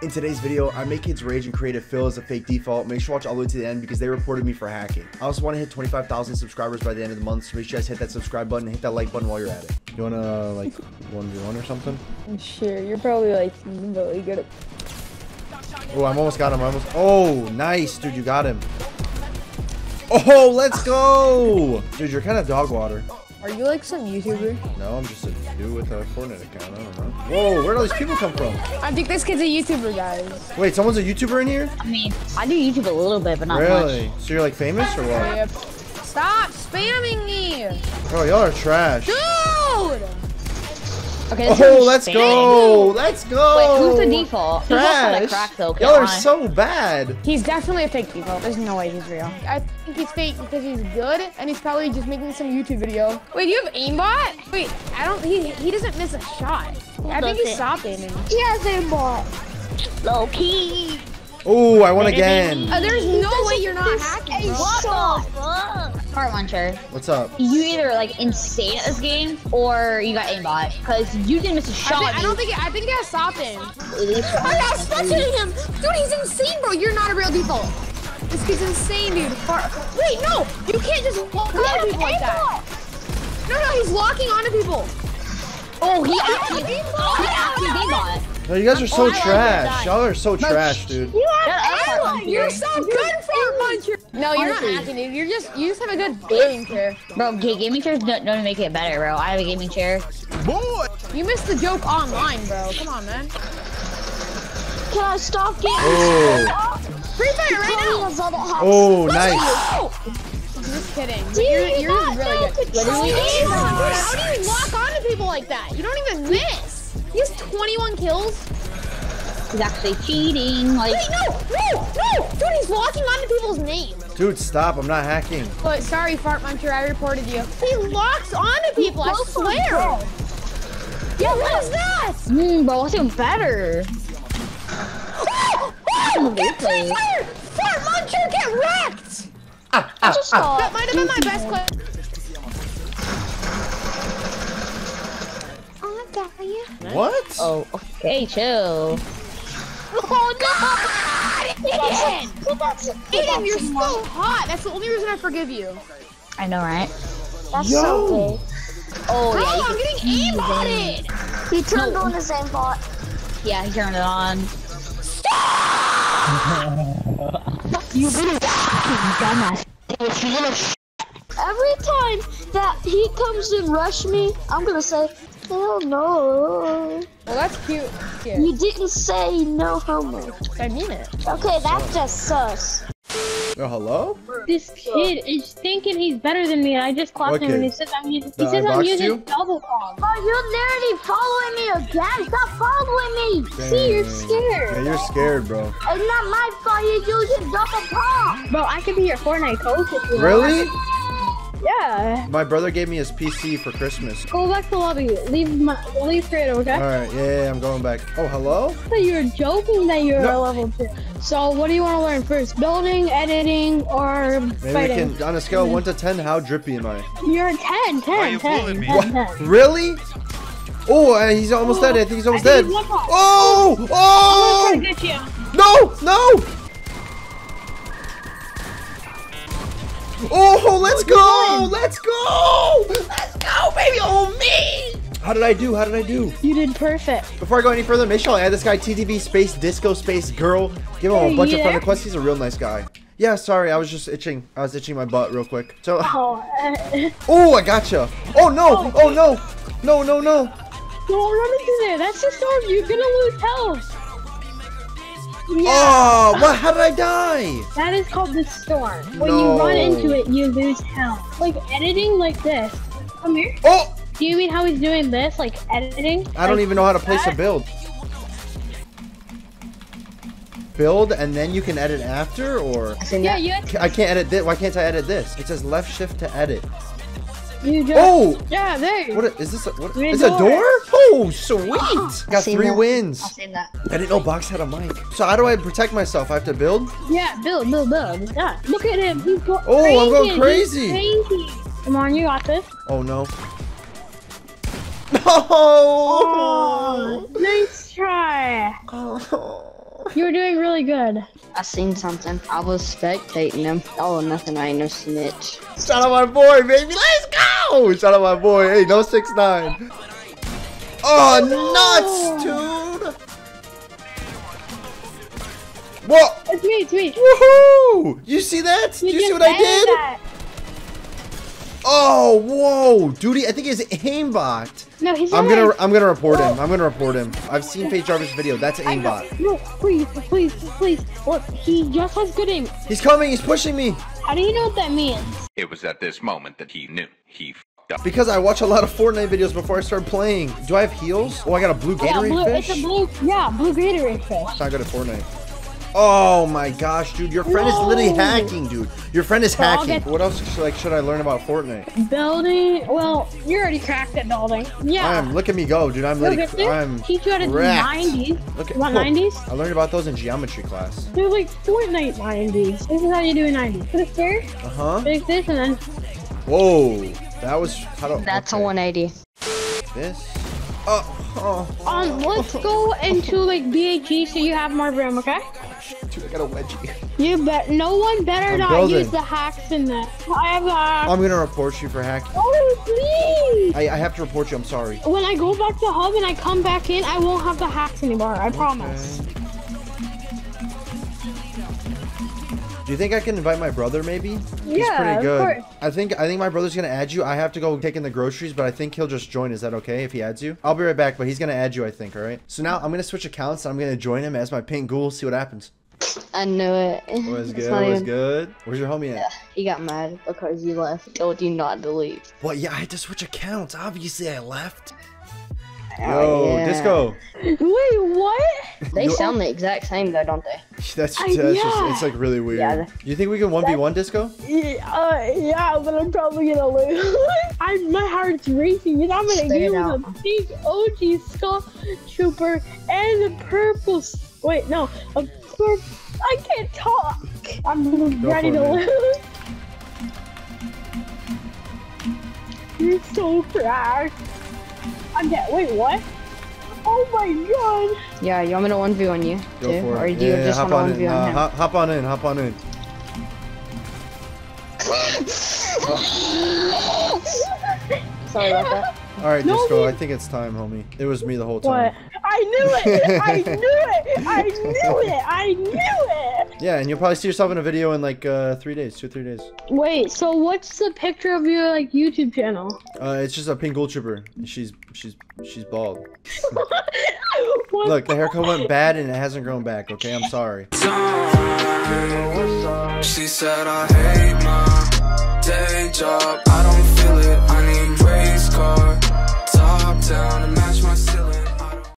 In today's video, I make kids rage and creative fill as a fake default. Make sure to watch all the way to the end because they reported me for hacking. I also want to hit 25,000 subscribers by the end of the month, so make sure you guys hit that subscribe button and hit that like button while you're at it. You wanna like 1v1 or something? Sure, you're probably like really good at. Oh, I'm almost got him. I almost. Oh, nice, dude. You got him. Oh, let's go, dude. You're kind of dog water. Are you like some YouTuber? No, I'm just a dude with a Fortnite account. I don't know. Whoa, where do all these people come from? I think this kid's a YouTuber, guys. Wait, someone's a YouTuber in here? I mean, I do YouTube a little bit, but not Really? much. So you're like famous or what? Yep. Stop spamming me, Oh, y'all are trash. dude! Okay, Oh, is let's Spanish. go! Let's go! Wait, who's the default? He's also the crack though. Y'all are on. so bad. He's definitely a fake default. There's no way he's real. I think he's fake because he's good, and he's probably just making some YouTube video. Wait, you have aimbot? Wait, I don't. He he doesn't miss a shot. I think he's doesn't? stop aiming. He has aimbot. low key. Oh, I won again. Uh, there's no way you're not hacking. bro. What the fuck? Heart Muncher, What's up? you either like insane at this game or you got aimbot because you didn't miss a shot. think, I don't think. I think he has stop aim. think. I got spectating him. Dude, he's insane, bro. You're not a real default. This kid's insane, dude. Far- Wait, no. You can't just walk onto people like that. No, no, he's locking onto people. Oh, he oh, actually, he actually aimbot. No, you guys are so Oh, trash. that. Y'all are so trash, dude. You Shut up, Heart Muncher. You're so good for a muncher. No, you're not Honestly. hacking, dude. You're just you just have a good gaming chair. Bro, gaming chairs don't, don't make it better, bro. I have a gaming chair. Boy, you missed the joke online, bro. Come on, man. Can I stop oh. gaming? Oh, Free fire right now. Tony other house? oh, nice. Oh! Just kidding. Do You're, you you're not really know good. the Tony Dude, house? how do you lock onto people like that? You don't even miss. He has 21 kills. He's actually cheating. Like, Wait, no, no, no! Dude, he's locking onto people's names. Dude, stop. I'm not hacking. But sorry, Fart Muncher, I reported you. He locks onto people, I swear. Yeah, what is that? mm, bro, what's even better? Oh, oh, get free fire! Fart Muncher, get wrecked! I just saw That might have been my best clip. I. What? Oh, okay, chill. Oh no! Ian! That's, Ian, you're so hot. That's the only reason I forgive you. I know, right? that's Yo. so gay. Oh, Bro, yeah, you I'm could- getting aimbotted. He turned on his aimbot. yeah, he turned it on. Stop! you little dumbass. Every time that he comes and rush me, I'm gonna say, hell no. Well, that's cute. Yeah, You didn't say no homo. I mean it. Okay, that's just sus. Oh, hello? This kid is thinking he's better than me, and I just clapped What him, and he says I'm using. The He says I I'm using you? double pump. Oh, you're literally following me again. Stop following me. See, you're scared. Yeah, you're scared, bro. It's not my fault you're using double pump. Bro, I could be your Fortnite coach if you want. Really? Yeah. My brother gave me his PC for Christmas. Go back to the lobby. Leave my leave creative, okay? Alright, yeah, yeah, I'm going back. Oh, hello? I thought you were joking that you're No. a level two. So what do you want to learn first? Building, editing, or Maybe fighting? can, on a scale of 1 to 10, how drippy am I? You're 10, 10, you 10, me? 10, 10. Really? Oh, uh, he's almost dead. I think he's almost I dead. he's one pop. Oh! I'm Oh! gonna get you. No! No! Oh, let's go! Let's go! Let's go, baby! Oh, me! How did I do? How did I do? You did perfect. Before I go any further, make sure I add this guy TTV Space Disco Space Girl. Give him a bunch you of friend requests. He's a real nice guy. Yeah, sorry, I was just itching. I was itching my butt real quick. So, Oh, uh, oh, I gotcha. Oh no! Oh no! No, no, no! don't run into there. That's the storm. You're gonna lose health. Yeah. Oh, what? How did I die? That is called the storm. When No. you run into it, you lose health. Like editing like this. Come here. Oh! Do you mean how he's doing this? Like editing? I don't even know how to place a build. Build and then you can edit after, or Yeah, you, I can't edit this. Why can't I edit this? It says left shift to edit. You just. Oh! Yeah, there. What i- is this? A, what, Your it's a door. door? Oh, sweet! Got three that. wins. I've seen that. I didn't know Box had a mic. So how do I protect myself? I have to build? Yeah, build, build, build. Oh yeah. Look at him. He's go- Oh, I'm going He's crazy. crazy. Come on, you got this. Oh no. No! Oh, nice try. Oh. You were doing really good. I seen something. I was spectating him. Oh, nothing. I ain't no snitch. Shout out my boy, baby. Let's go. Shout out my boy. Hey, no six nine. Oh, nuts, dude. Whoa. It's me, it's me. Woohoo! You see that? Did you see what I did? that. Oh, whoa, dude! I think he's aimbot. No, he's I'm not. gonna, I'm gonna report him. I'm gonna report him. I've seen FaZe Jarvis' video. That's aimbot. No, please, please, please. Look, he just has good aim. He's coming. He's pushing me. How do you know what that means? It was at this moment that he knew he. Because I watch a lot of Fortnite videos before I start playing. Do I have heals? Oh, I got a blue Yeah, Gatorade blue, fish. it's a blue, yeah, blue Gatorade fish. Not good at Fortnite. Oh my gosh, dude! Your friend is literally hacking, dude. Your friend is Well, hacking. get- What else should like should I learn about Fortnite? Building, well, you already cracked that building. Yeah. I'm look at me go, dude. I'm Look literally at this. I'm Teach you how to do wrecked. 90s. Look at What, look, 90s? I learned about those in geometry class. They're like Fortnite 90s. This is how you do a 90s. Put it there, Uh huh. like this, and then Whoa, that was how do That's okay. a 180. This. Oh, oh, um, let's go into like BHE so you have more room, okay? Dude, I got a wedgie. You bet. No one better I'm not building. use the hacks in this. I have hacks. I'm gonna report you for hacking. Oh, please. I, I have to report you. I'm sorry. When I go back to hub and I come back in, I won't have the hacks anymore. I promise. Do you think I can invite my brother? Maybe. He's Yeah, pretty of good. I think I think my brother's gonna add you. I have to go take in the groceries, but I think he'll just join. Is that okay if he adds you? I'll be right back, but he's gonna add you. I think. All right. So now I'm gonna switch accounts. And I'm gonna join him as my pink ghoul. See what happens. I knew it. Was good. Was good. Where's your homie at? Yeah, he got mad because you left. Told you not to leave. Well, yeah, I had to switch accounts. Obviously, I left. Oh, Yo, yeah. disco. Wait, what? They Yo- sound the exact same though, don't they? That's, that's I- just, it's like really weird. Yeah. You think we can 1v1 disco? Yeah, uh, yeah, but I'm probably gonna lose. I, my heart's racing, and I'm gonna Stay get down. with a big OG Skull Trooper and a purple. Wait, no, a purple. I can't talk. I'm ready to it, lose. You're so cracked. I'm dead. Wait, what? Oh my god. Yeah, you want me to 1v1 you Go too? for Or it. do you yeah, just hop want on to in. 1v1 Uh, him? hop, hop on in. Hop on in. Sorry about that. All right, No, disco. we- I think it's time, homie. It was me the whole time. What? time. I knew it! I knew it! I knew it! I knew it! Yeah, and you'll probably see yourself in a video in like uh, three days, two three days. Wait, so what's the picture of your like YouTube channel? Uh, it's just a pink ghoul trooper. She's she's she's bald. Look, the haircut went bad and it hasn't grown back. Okay, I'm sorry. She said I hate my day job down to match myself